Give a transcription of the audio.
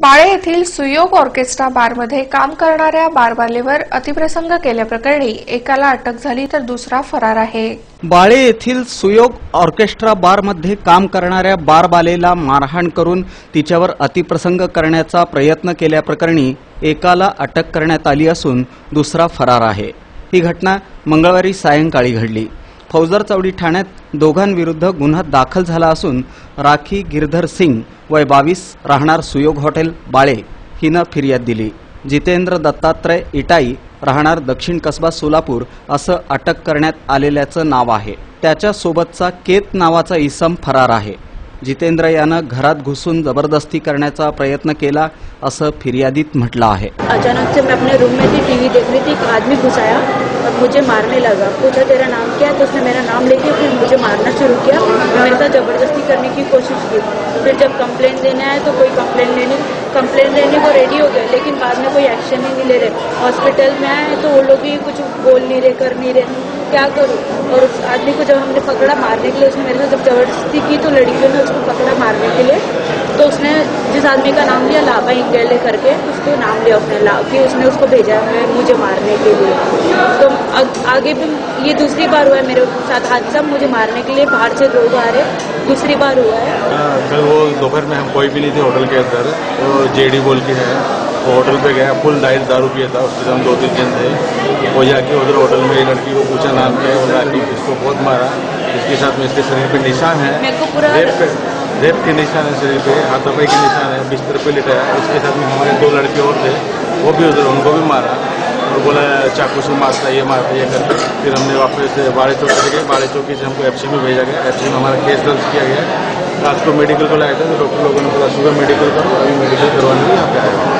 बाळे येथील सुयोग ऑर्केस्ट्रा बारमध्ये काम करणाऱ्या बारबालेवर अतिप्रसंग केल्याप्रकरणी एकाला अटक झाली तर दुसरा फरार आहे. बाळे येथील सुयोग ऑर्केस्ट्रा बारमध्ये काम करणाऱ्या बारबालेला मारहाण करून तिच्यावर अतिप्रसंग करण्याचा प्रयत्न केल्याप्रकरणी एकाला अटक करण्यात आली असून दुसरा फरार आहे. ही घटना मंगळवारी सायंकाळी घडली. फौजदार चौडी ठाण्यात दोघांविरुद्ध गुन्हा दाखल झाला असून राखी गिरधर सिंग वय बावीस राहणार सुयोग हॉटेल बाळे. हिनं फिर्याद दिली. जितेंद्र दत्तात्रय इटाई राहणार दक्षिण कसबा सोलापूर असं अटक करण्यात आलेल्याचं नाव आहे. त्याच्यासोबतचा केत नावाचा इसम फरार आहे. जितेंद्र यानं घरात घुसून जबरदस्ती करण्याचा प्रयत्न केला असं फिर्यादीत म्हटलं आहे. अचानक से मैं अपने रूम में थी टीवी देख रही थी एक आदमी घुसाया मुझे मारने लगा। पूछा, तेरा नाम क्या है? तो उसने मेरा नाम लेके फिर मुझे मारना शुरू किया। मेरे साथ ज़बरदस्ती करने की कोशिश की। फिर जब कंप्लेन देने आए तो कोई कंप्लेन लेने कंप्लेन लेने को रेडी हो गए लेकिन बाद में कोई एक्शन ही नहीं ले रहे। हॉस्पिटल में आए तो वो लोग भी कुछ बोल नहीं रहे, कर नहीं रहे। क्या करूँ? और उस आदमी को जब हमने पकड़ा मारने के लिए, उसने मेरे साथ जब ज़बरदस्ती की तो लड़कियों ने उसको पकड़ा मारने के लिए। आदमी का नाम लिया लाभा इंगेले करके उसको नाम लिया उसने ला कि उसने उसको भेजा है मुझे मारने के लिए। तो आग- भी ये दूसरी बार हुआ है मेरे साथ हादसा मुझे मारने के लिए बाहर से लोग आ रहे दूसरी बार हुआ है। हाँ, कल वो दोपहर में हम कोई भी नहीं थे होटल के अंदर वो जेडी बोल के है वो होटल पे गया फुल डाइट दारू पिया था उसके हम दो तीन दिन थे। वो जाके उधर होटल में लड़की को पूछा नाम क्या है वो लड़की इसको बहुत मारा इसके साथ में इसके शरीर पे निशान है। मेरे को पूरा रेप के निशान है शरीर पे हाथापाई के निशान है, बिस्तर पे लेटा है। उसके साथ में हमारे दो लड़के और थे, वो भी उधर, उनको भी मारा। और बोला, चाकू से मारता, ये मारता, ये करके फिर हमने वापस बाड़े चौकी से गए बाड़े चौकी से हमको एफ़ में भेजा गया। एफ़ में हमारा केस दर्ज किया गया। रात को मेडिकल को लाया था तो डॉक्टर लोगों ने बोला, सुबह मेडिकल करो, अभी मेडिकल